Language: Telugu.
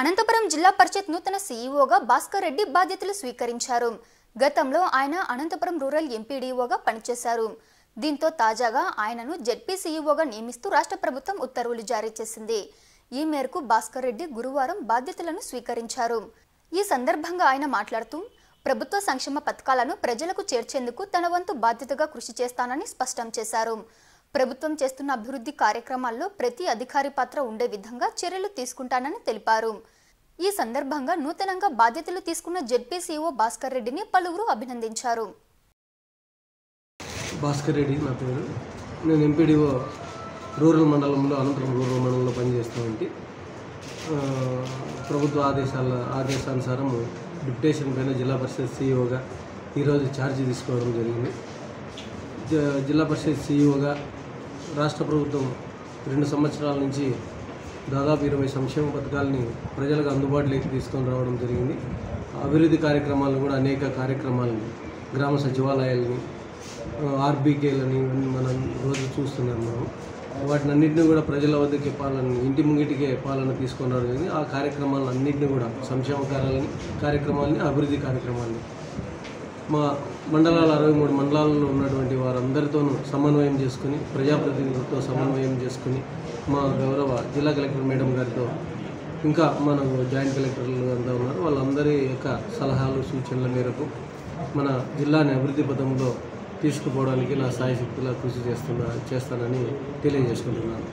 అనంతపురం జిల్లా పరిషత్ నూతన సీఈఓగా భాస్కర్ రెడ్డి బాధ్యతలు స్వీకరించారు. గతంలో ఆయన అనంతపురం రూరల్ ఎంపీడీఓగా పనిచేశారు. దీంతో తాజాగా ఆయనను జెడ్పీ సీఈఓగా నియమిస్తూ రాష్ట్ర ప్రభుత్వం ఉత్తర్వులు జారీ చేసింది. ఈ మేరకు భాస్కర్ రెడ్డి గురువారం బాధ్యతలను స్వీకరించారు. ఈ సందర్భంగా ఆయన మాట్లాడుతూ ప్రభుత్వ సంక్షేమ పథకాలను ప్రజలకు చేర్చేందుకు తన వంతు బాధ్యతగా కృషి చేస్తానని స్పష్టం చేశారు. ప్రభుత్వం చేస్తున్న అభివృద్ధి కార్యక్రమాల్లో ప్రతి అధికారి పాత్ర ఉండే విధంగా చర్యలు తీసుకుంటానని తెలిపారు. ఈ సందర్భంగా నూతనంగా బాధ్యతలు తీసుకున్న జెడ్పీ భాస్కర్ రెడ్డిని పలువురు అభినందించారు. భాస్కర్ రెడ్డి నా పేరు. నేను ఎంపీడీఓ రూరల్ మండలంలో అనంతరం రూరల్ మండలంలో పనిచేస్తామండి ప్రభుత్వ ఆదేశాల ఆదేశానుసారం డిప్యుటేషన్ పైన జిల్లా పరిషత్ సీఈఓగా ఈరోజు ఛార్జీ తీసుకోవడం జరిగింది. జ- జిల్లా పరిషత్ సీఈఓగా రాష్ట్ర ప్రభుత్వం రెండు సంవత్సరాల నుంచి దాదాపు ఇరవై సంక్షేమ పథకాలని ప్రజలకు అందుబాటులోకి తీసుకొని రావడం జరిగింది. అభివృద్ధి కార్యక్రమాలను కూడా అనేక కార్యక్రమాలని గ్రామ సచివాలయాలని ఆర్బీకేలని ఇవన్నీ మనం రోజు చూస్తున్నాం మనం. వాటిని అన్నింటినీ కూడా ప్రజల వద్దకి పాలన ఇంటి ముంగిటికే పాలన తీసుకొని రావడం జరిగింది. ఆ కార్యక్రమాలను అన్నింటినీ కూడా సంక్షేమ కార్యాలని కార్యక్రమాలని అభివృద్ధి కార్యక్రమాలని మా మండలాల అరవై మూడు మండలాల్లో ఉన్నటువంటి వారందరితోనూ సమన్వయం చేసుకుని ప్రజాప్రతినిధులతో సమన్వయం చేసుకుని మా గౌరవ జిల్లా కలెక్టర్ మేడం గారితో ఇంకా మన జాయింట్ కలెక్టర్లు అంతా ఉన్నారు. వాళ్ళందరి యొక్క సలహాలు సూచనల మేరకు మన జిల్లాని అభివృద్ధి పథంలో తీసుకుపోవడానికి నా సాయశక్తిలా కృషి చేస్తున్నా చేస్తానని తెలియజేసుకుంటున్నాను.